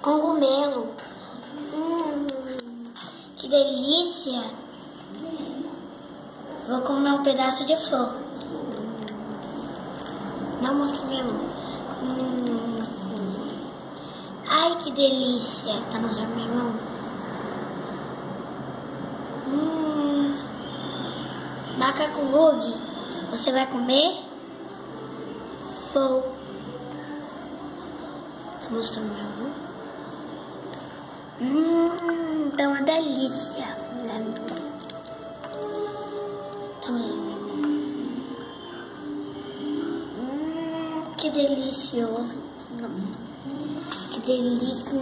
Cogumelo. Hum, que delícia. Vou comer um pedaço de flor. Não mostra minha mão. Hum. Ai, que delícia. Tá mostrando minha mão? Hum. Macaco Rug, você vai comer? Vou. Mostrando? Hum, tá uma delícia. Tá? Hum, que delicioso. Que delícia.